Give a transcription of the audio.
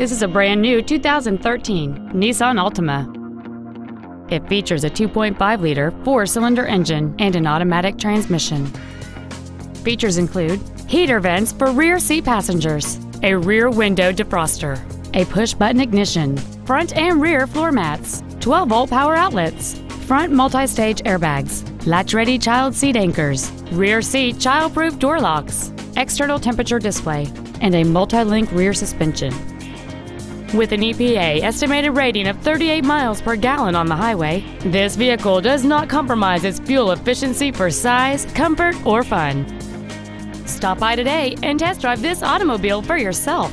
This is a brand new 2013 Nissan Altima. It features a 2.5-liter four-cylinder engine and an automatic transmission. Features include heater vents for rear seat passengers, a rear window defroster, a push-button ignition, front and rear floor mats, 12-volt power outlets, front multi-stage airbags, latch-ready child seat anchors, rear seat child-proof door locks, external temperature display, and a multi-link rear suspension. With an EPA estimated rating of 38 miles per gallon on the highway, this vehicle does not compromise its fuel efficiency for size, comfort, or fun. Stop by today and test drive this automobile for yourself.